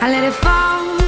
I let it fall.